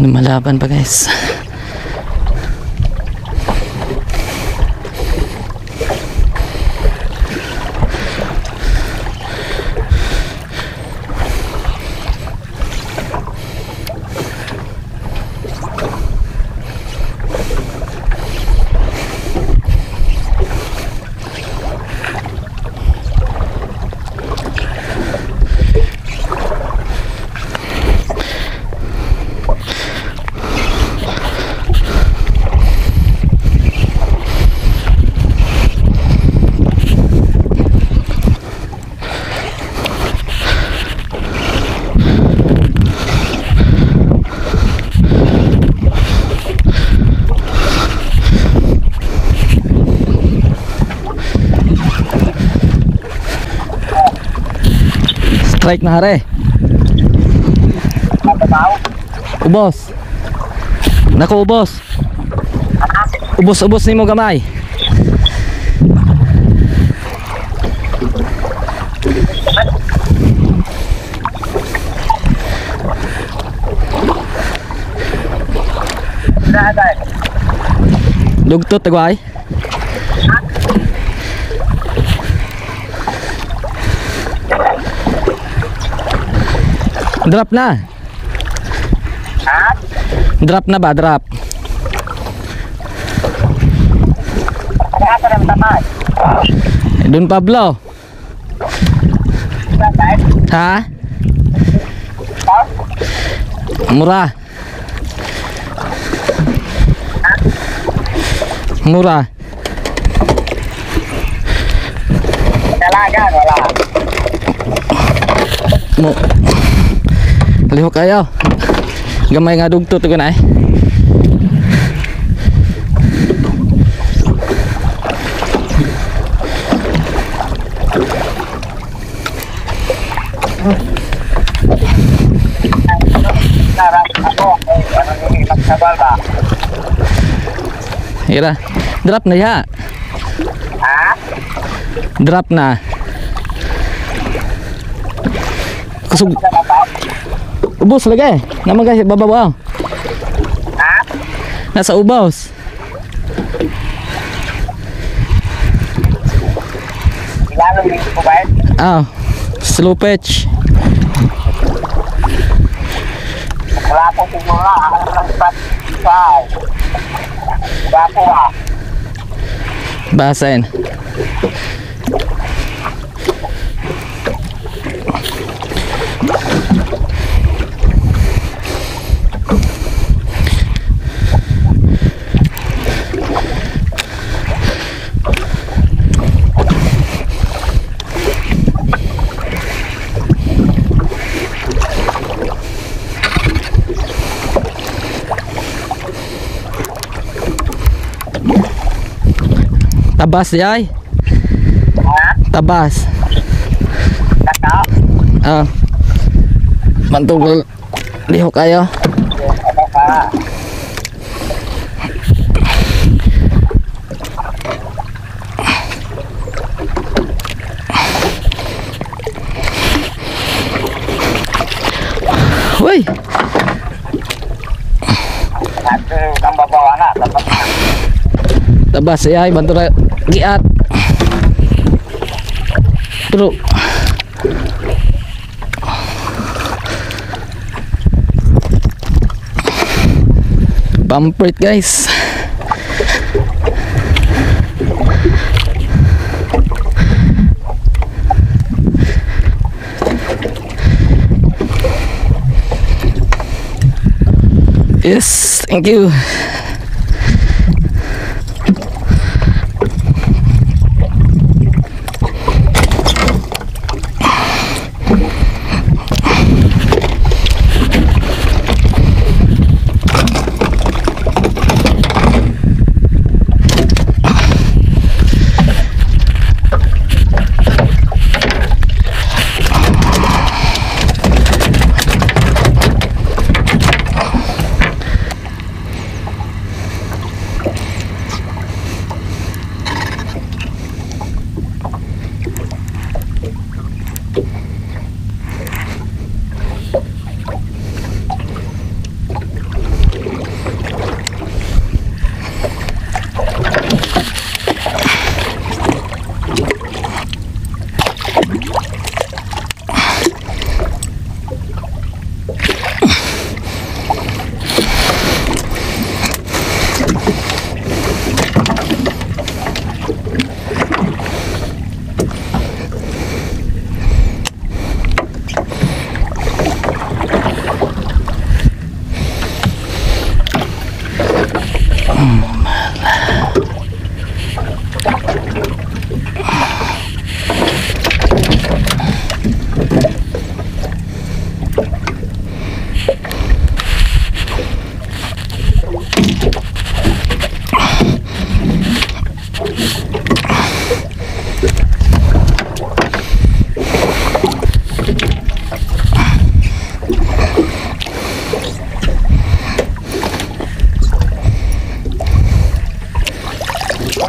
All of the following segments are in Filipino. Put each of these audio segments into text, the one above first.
Lumalaban pa guys. Strike na hare. Ubos. Nako ubos. Ubos-ubos nimo gamay. Dugtot tagway. Drop na. Drop na ba? Drop. Doon Pablo. Ha? Mura. Mura. Dalagan, wala. palihok kayo ya. gamay nga dugto to ganay eh. Ira, drop na ya. Ha? Drop na. Kusog. Ubos lagi. Naman guys, babaw. Ha? Nasa ubos. Ilanong dito po ba? Ah, slow pitch. Wala po po mga Wow. Wala po ha. Basahin. tabas ya? ay? Tabas. Kaka. Ah. Mantugol. Lihok ayo. Woi. Tabas ya, bantu giat. Pero. Pamprit guys. Yes, thank you.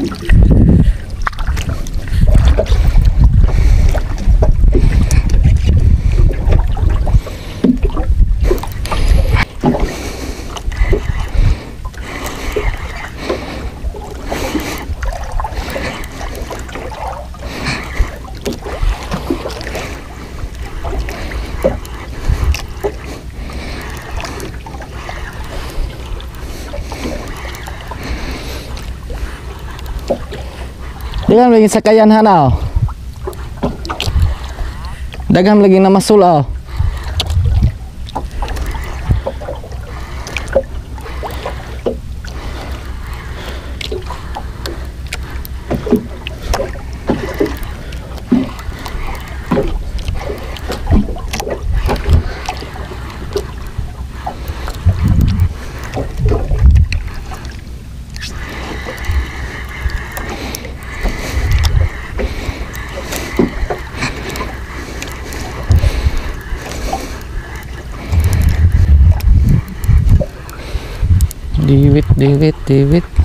Thank you. Dagan lagi sakayan hanaw. Dagan lagi nama sulaw. David David David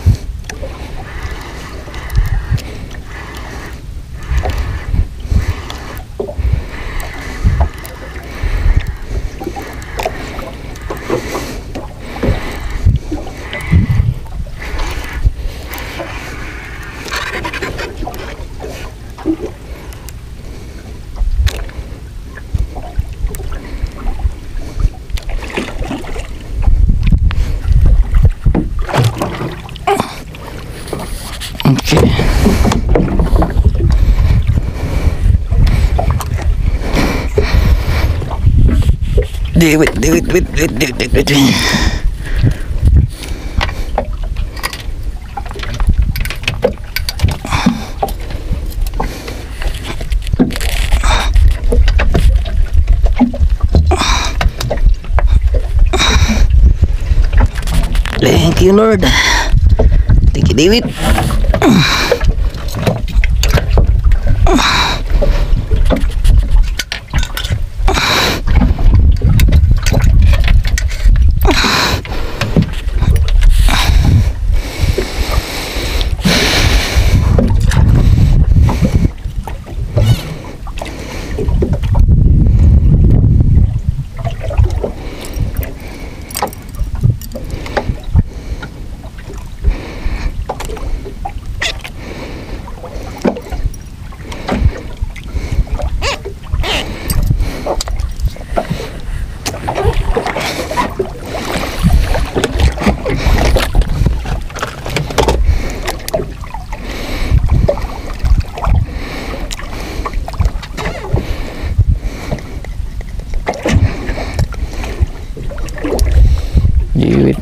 do it, do it, do it, do it, do it, do it. Do it. Thank you, Lord. Thank you, David.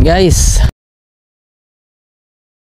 Guys.